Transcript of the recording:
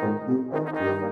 Música